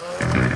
Oh.